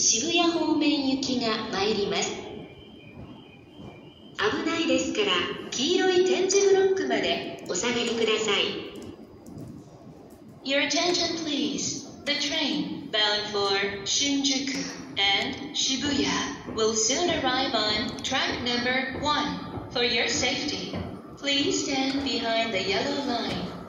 渋谷方面行きが参ります危ないですから黄色い点字ブロックまでお下がりください Your attention, please. The train bound for Shinjuku and Shibuya will soon arrive on track number one. For your safety, please stand behind the yellow line